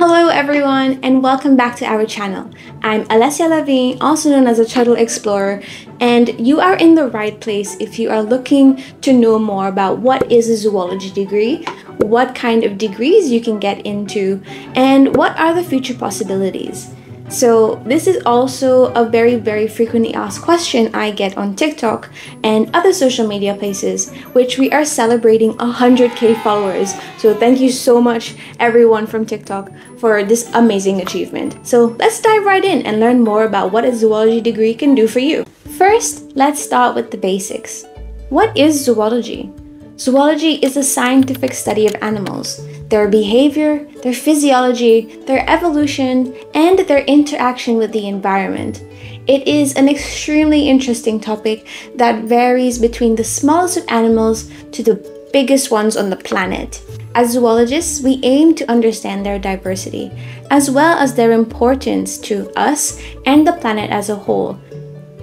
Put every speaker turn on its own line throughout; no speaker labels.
Hello everyone and welcome back to our channel. I'm Alessia Lavigne, also known as a Turtle Eggsplorer, and you are in the right place if you are looking to know more about what is a zoology degree, what kind of degrees you can get into, and what are the future possibilities. So this is also a very, very frequently asked question I get on TikTok and other social media places, which we are celebrating 100k followers. So thank you so much everyone from TikTok for this amazing achievement. So let's dive right in and learn more about what a zoology degree can do for you. First, let's start with the basics. What is zoology? Zoology is a scientific study of animals, their behavior, their physiology, their evolution, and their interaction with the environment. It is an extremely interesting topic that varies between the smallest of animals to the biggest ones on the planet. As zoologists, we aim to understand their diversity, as well as their importance to us and the planet as a whole.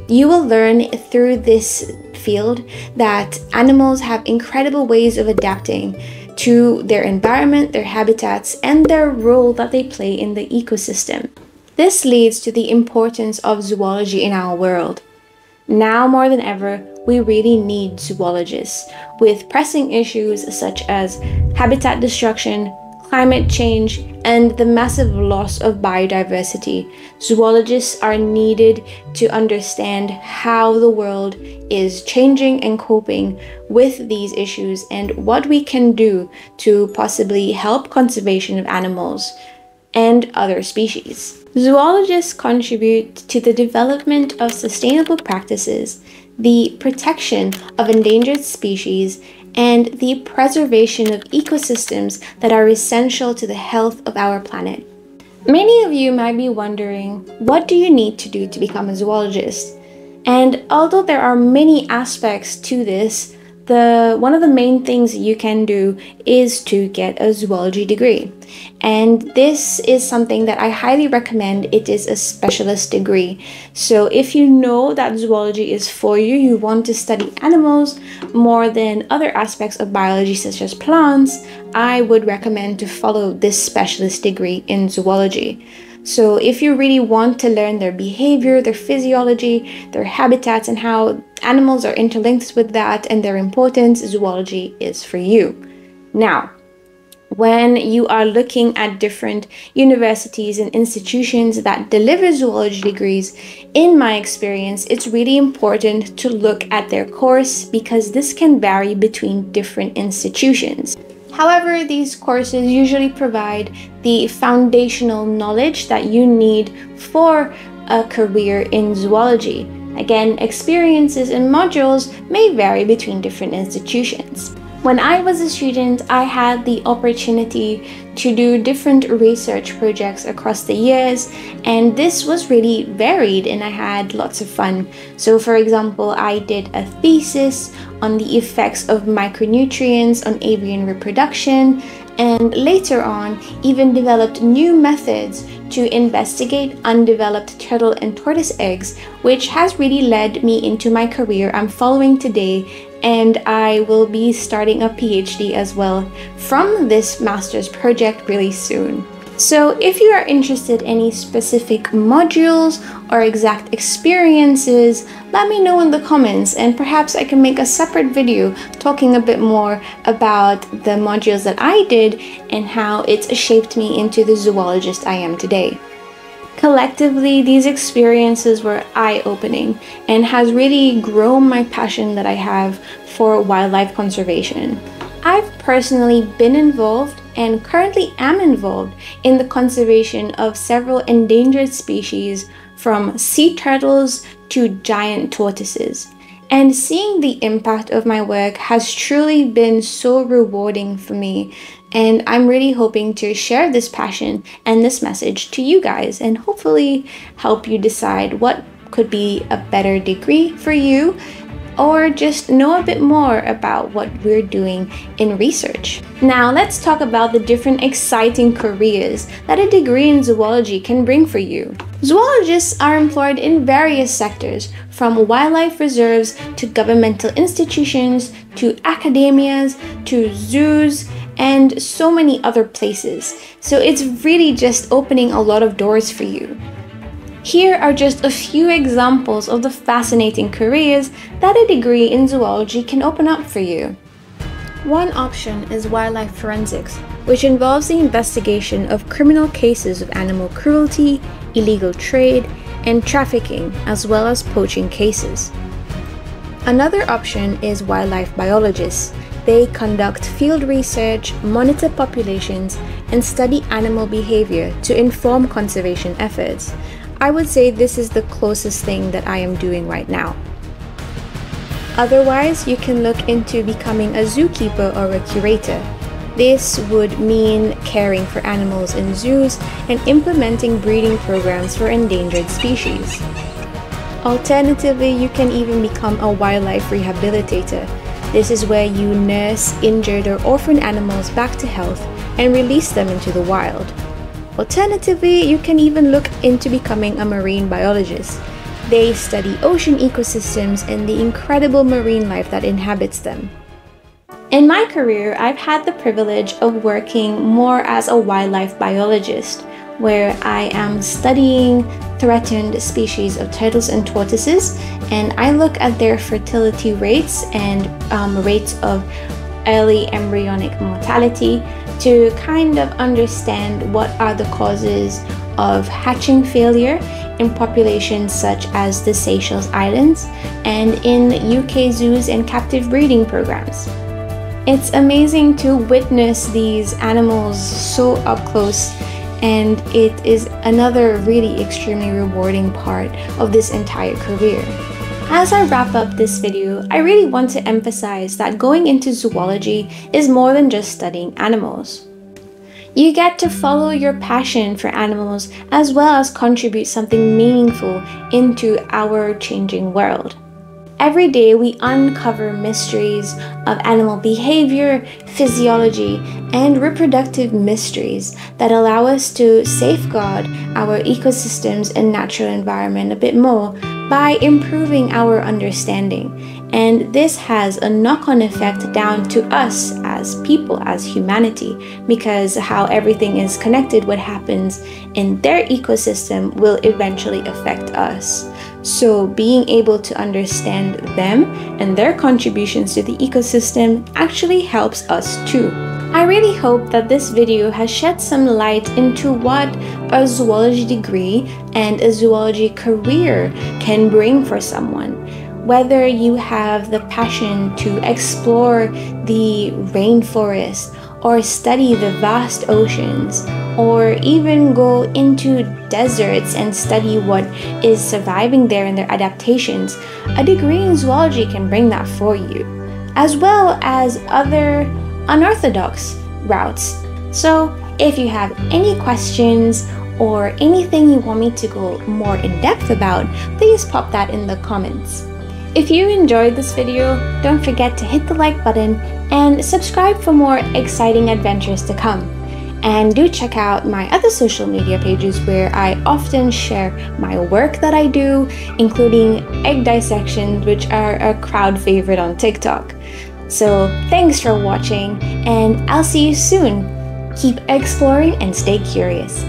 You will learn through this field that animals have incredible ways of adapting to their environment, their habitats, and their role that they play in the ecosystem. This leads to the importance of zoology in our world. Now more than ever, we really need zoologists with pressing issues such as habitat destruction, climate change, and the massive loss of biodiversity, zoologists are needed to understand how the world is changing and coping with these issues and what we can do to possibly help conservation of animals and other species. Zoologists contribute to the development of sustainable practices, the protection of endangered species, and the preservation of ecosystems that are essential to the health of our planet. Many of you might be wondering, what do you need to do to become a zoologist? And although there are many aspects to this, the one of the main things you can do is to get a zoology degree. And this is something that i highly recommend. It is a specialist degree. So if you know that zoology is for you you want to study animals more than other aspects of biology such as plants i would recommend to follow this specialist degree in zoology so if you really want to learn their behavior, their physiology, their habitats, and how animals are interlinked with that and their importance, zoology is for you. Now, when you are looking at different universities and institutions that deliver zoology degrees, in my experience, it's really important to look at their course because this can vary between different institutions. However, these courses usually provide the foundational knowledge that you need for a career in zoology. Again, experiences and modules may vary between different institutions. When I was a student, I had the opportunity to do different research projects across the years, and this was really varied and I had lots of fun. So, for example, I did a thesis on the effects of micronutrients on avian reproduction, and later on, even developed new methods to investigate undeveloped turtle and tortoise eggs, which has really led me into my career I'm following today and I will be starting a PhD as well from this master's project really soon. So if you are interested in any specific modules or exact experiences, let me know in the comments and perhaps I can make a separate video talking a bit more about the modules that I did and how it's shaped me into the zoologist I am today. Collectively, these experiences were eye-opening and has really grown my passion that I have for wildlife conservation. I've personally been involved and currently am involved in the conservation of several endangered species from sea turtles to giant tortoises. And seeing the impact of my work has truly been so rewarding for me. And I'm really hoping to share this passion and this message to you guys and hopefully help you decide what could be a better degree for you or just know a bit more about what we're doing in research. Now, let's talk about the different exciting careers that a degree in zoology can bring for you. Zoologists are employed in various sectors, from wildlife reserves to governmental institutions to academias to zoos and so many other places. So it's really just opening a lot of doors for you. Here are just a few examples of the fascinating careers that a degree in zoology can open up for you. One option is wildlife forensics, which involves the investigation of criminal cases of animal cruelty, illegal trade, and trafficking, as well as poaching cases. Another option is wildlife biologists. They conduct field research, monitor populations, and study animal behavior to inform conservation efforts. I would say this is the closest thing that I am doing right now. Otherwise, you can look into becoming a zookeeper or a curator. This would mean caring for animals in zoos and implementing breeding programs for endangered species. Alternatively, you can even become a wildlife rehabilitator. This is where you nurse injured or orphaned animals back to health and release them into the wild. Alternatively, you can even look into becoming a marine biologist. They study ocean ecosystems and the incredible marine life that inhabits them. In my career, I've had the privilege of working more as a wildlife biologist, where I am studying threatened species of turtles and tortoises, and I look at their fertility rates and um, rates of early embryonic mortality to kind of understand what are the causes of hatching failure in populations such as the Seychelles Islands and in UK zoos and captive breeding programs. It's amazing to witness these animals so up close and it is another really extremely rewarding part of this entire career. As I wrap up this video, I really want to emphasize that going into zoology is more than just studying animals. You get to follow your passion for animals as well as contribute something meaningful into our changing world. Every day, we uncover mysteries of animal behavior, physiology, and reproductive mysteries that allow us to safeguard our ecosystems and natural environment a bit more by improving our understanding. And this has a knock on effect down to us as people, as humanity, because how everything is connected, what happens in their ecosystem will eventually affect us. So, being able to understand them and their contributions to the ecosystem actually helps us too. I really hope that this video has shed some light into what a zoology degree and a zoology career can bring for someone. Whether you have the passion to explore the rainforest or study the vast oceans, or even go into deserts and study what is surviving there and their adaptations, a degree in zoology can bring that for you, as well as other unorthodox routes. So, if you have any questions or anything you want me to go more in depth about, please pop that in the comments. If you enjoyed this video, don't forget to hit the like button and subscribe for more exciting adventures to come. And do check out my other social media pages where I often share my work that I do, including egg dissections, which are a crowd favorite on TikTok. So thanks for watching, and I'll see you soon. Keep exploring and stay curious.